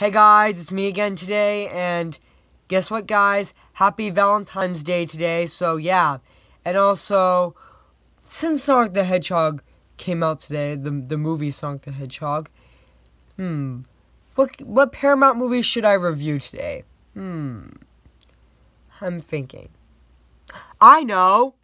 Hey guys, it's me again today, and guess what, guys? Happy Valentine's Day today, so yeah. And also, since Sonic the Hedgehog came out today, the, the movie Sonic the Hedgehog, hmm, what, what Paramount movie should I review today? Hmm, I'm thinking. I know!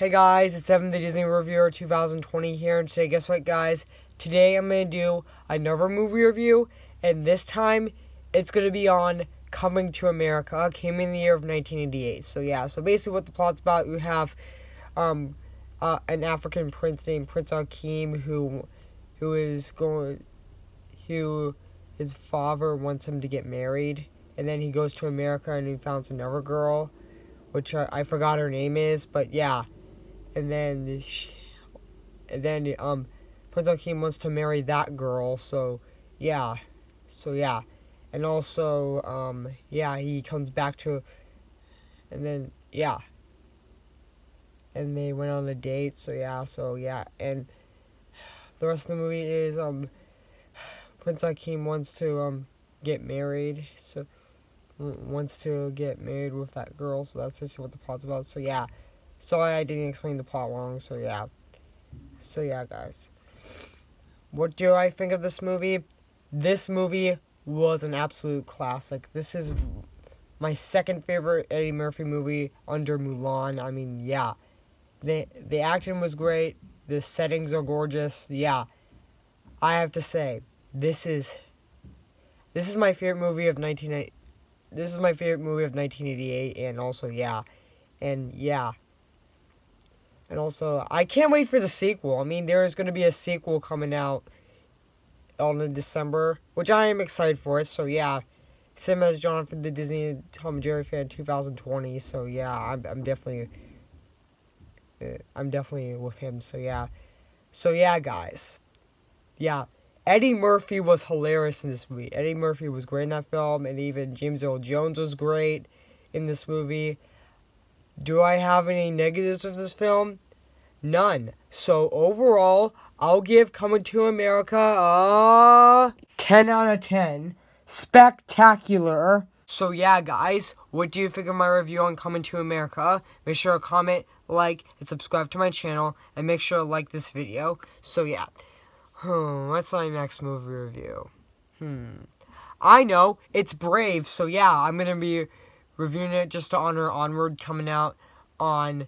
Hey guys, it's Evan the Disney Reviewer 2020 here, and today, guess what, guys? Today I'm going to do another movie review, and this time it's going to be on Coming to America, came in the year of 1988. So, yeah, so basically, what the plot's about, you have um, uh, an African prince named Prince Akeem who, who is going, who his father wants him to get married, and then he goes to America and he finds another girl, which I, I forgot her name is, but yeah and then and then um Prince Akeem wants to marry that girl, so yeah. So yeah. And also um yeah, he comes back to and then yeah. And they went on a date, so yeah, so yeah, and the rest of the movie is um Prince Akeem wants to um get married, so wants to get married with that girl, so that's just what the plot's about. So yeah. Sorry I didn't explain the plot wrong, so yeah. So yeah, guys. What do I think of this movie? This movie was an absolute classic. This is my second favorite Eddie Murphy movie under Mulan. I mean, yeah. The the acting was great. The settings are gorgeous. Yeah. I have to say, this is this is my favorite movie of 19 This is my favorite movie of 1988 and also yeah. And yeah. And also, I can't wait for the sequel. I mean, there is going to be a sequel coming out on December, which I am excited for. So yeah, same as Jonathan, the Disney Tom and Jerry fan, 2020. So yeah, I'm I'm definitely, uh, I'm definitely with him. So yeah, so yeah, guys, yeah. Eddie Murphy was hilarious in this movie. Eddie Murphy was great in that film, and even James Earl Jones was great in this movie. Do I have any negatives of this film? None. So overall, I'll give Coming to America a 10 out of 10. Spectacular. So yeah, guys, what do you think of my review on Coming to America? Make sure to comment, like, and subscribe to my channel, and make sure to like this video. So yeah. Hmm, what's my next movie review? Hmm. I know, it's Brave, so yeah, I'm gonna be reviewing it just to honor Onward coming out on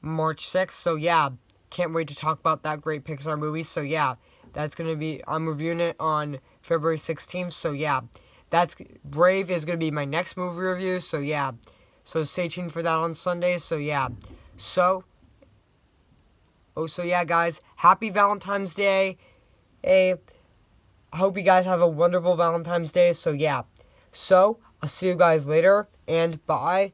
March 6th. So yeah, can't wait to talk about that great Pixar movie. So yeah, that's going to be, I'm reviewing it on February 16th. So yeah, that's, Brave is going to be my next movie review. So yeah, so stay tuned for that on Sunday. So yeah, so, oh, so yeah, guys, happy Valentine's Day. Hey, I hope you guys have a wonderful Valentine's Day. So yeah, so I'll see you guys later and bye.